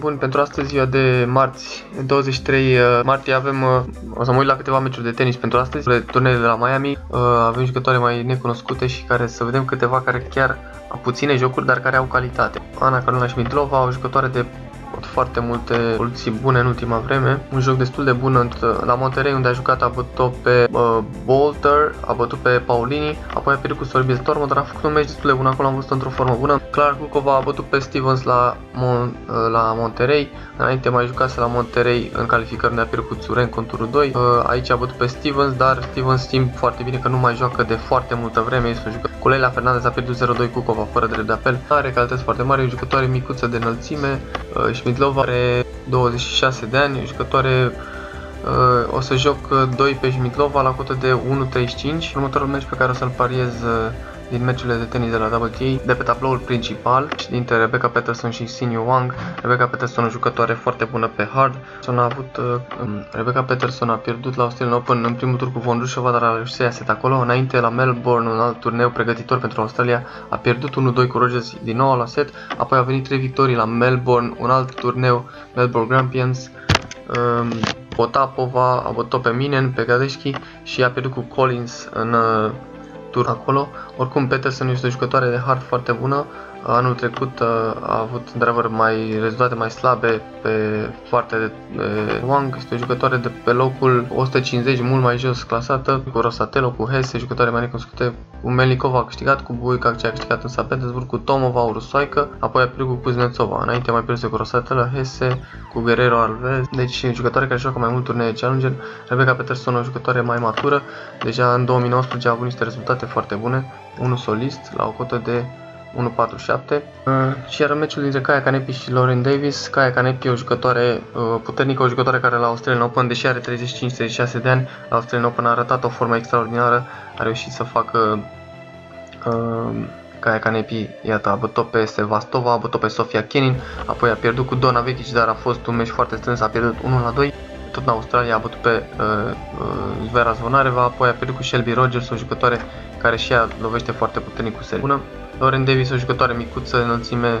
buni, pentru astăzi ziua de marți, 23 uh, martie avem, uh, o să mă uit la câteva meciuri de tenis pentru astăzi, turneele de la Miami, uh, avem jucătoare mai necunoscute și care să vedem câteva care chiar au puține jocuri, dar care au calitate. Ana Carolina Șmidlova, o jucătoare de foarte multe evoluții bune în ultima vreme. Un joc destul de bun la Monterey unde a jucat, a bătut pe uh, Bolter, a bătut pe Paulini, apoi a pierdut cu Sorbil Stormo, dar a făcut un meci destul de bun acolo, am văzut într-o formă bună. Clark Kukova a bătut pe Stevens la, Mon, uh, la Monterey, înainte mai jucase la Monterey în calificări unde a pierdut cu Țuren în turul 2. Uh, aici a bătut pe Stevens, dar Stevens știm foarte bine că nu mai joacă de foarte multă vreme, este un jucător. Cu Leila Fernandez a pierdut 0-2 Kukova fără drept de apel. Are calități foarte mari, e o jucătoare micuță de înălțime, uh, Schmidlova are 26 de ani, jucătoare uh, o să joc 2 pe Schmidlova la cotă de 1.35. Următorul meci pe care o să-l pariez uh, din meciurile de tenis de la WTA, de pe tabloul principal, dintre Rebecca Peterson și Sinyu Wang. Rebecca Peterson, o jucătoare foarte bună pe hard. Son a avut, uh, um, Rebecca Peterson a pierdut la Australian Open în primul tur cu Von Rushova, dar a reușit să iasă acolo. Înainte la Melbourne, un alt turneu pregătitor pentru Australia, a pierdut 1-2 cu Rogers din nou la set, apoi a venit 3 victorii la Melbourne, un alt turneu, Melbourne Grampians. Um, Potapova a bătut pe Minen, pe Gadeschi și a pierdut cu Collins în uh, tur acolo. Oricum, Peterson este o jucătoare de hard foarte bună. Anul trecut uh, a avut într-adevăr mai rezultate mai slabe pe partea de, de Wang. Este o jucătoare de pe locul 150, mult mai jos clasată, cu Rosatello, cu Hesse, jucătoare mai necunoscute. Cu Melikova a câștigat, cu Buica ce a câștigat în St. Petersburg, cu Tomova, Urusoaica, apoi a pierdut cu Kuznetsova. Înainte mai pierduse cu Rosatello, Hesse, cu Guerrero Alves. Deci jucătoare care joacă mai mult turnee Challenger. Rebecca Peterson, o jucătoare mai matură. Deja în 2019 a avut niște rezultate foarte bune. Unul solist la o cotă de 1.47 uh, și iar meciul dintre Kaya Kanepi și Lauren Davis. Kaya Kanepi e o jucătoare uh, puternică, o jucătoare care la Australian Open, deși are 35-36 de ani, la Australian Open a arătat o formă extraordinară, a reușit să facă uh, Kaya Kanepi, iată, a bătut pe Sevastova, a bătut pe Sofia Kenin, apoi a pierdut cu Dona Vekic, dar a fost un meci foarte strâns, a pierdut 1 la 2 tot în Australia a bătut pe uh, uh, Vera Zvonareva, apoi a pierdut cu Shelby Rogers, o jucătoare care și ea lovește foarte puternic cu serve. Lauren Davis, o jucătoare micuță, înălțime,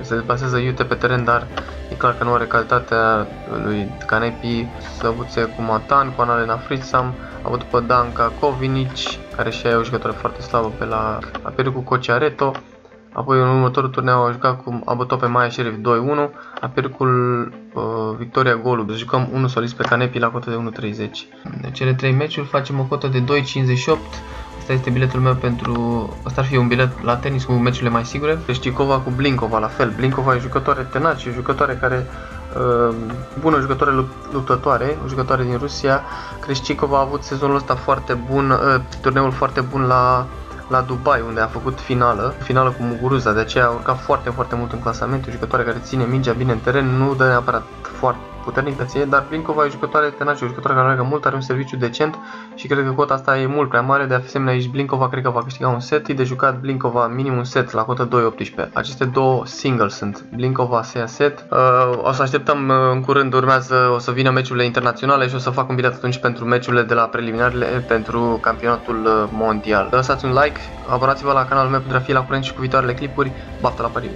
se deplasează iute pe teren, dar e clar că nu are calitatea lui Canepi, Săbuțe cu Matan, cu Analena Fritsam, a avut pe Danca Kovinic, care și ea e o jucătoare foarte slabă pe la... a pierdut cu Coci Areto, apoi în următorul turneu a jucat cu, a bătut pe Maia Sheriff 2-1, a pierdut cu uh, Victoria Golub, jucăm unul solist pe Canepi la cotă de 1.30. De cele trei meciuri facem o cotă de 2.58, Asta este biletul meu pentru... Asta ar fi un bilet la tenis cu meciurile mai sigure. Creșticova cu Blinkova, la fel. Blinkova e jucătoare tenace, e jucătoare care... Uh, bună jucătoare luptătoare, o jucătoare din Rusia. Creșticova a avut sezonul ăsta foarte bun, uh, turneul foarte bun la la Dubai, unde a făcut finală, finală cu Muguruza, de aceea a urcat foarte, foarte mult în clasament, o jucătoare care ține mingea bine în teren, nu dă neapărat foarte puternic de ție, dar Plinkova e jucătoare tenace, o jucătoare care alergă mult, are un serviciu decent și cred că cota asta e mult prea mare, de asemenea aici Blinkova cred că va câștiga un set, e de jucat Blinkova minim un set la cota 2.18. Aceste două singles sunt, Blinkova se ia set, uh, o să așteptăm uh, în curând, urmează, o să vină meciurile internaționale și o să fac un bilet atunci pentru meciurile de la preliminarele pentru campionatul uh, mondial. Lăsați un like, abonați-vă la canalul meu pentru a fi la curent și cu viitoarele clipuri, baftă la pariu!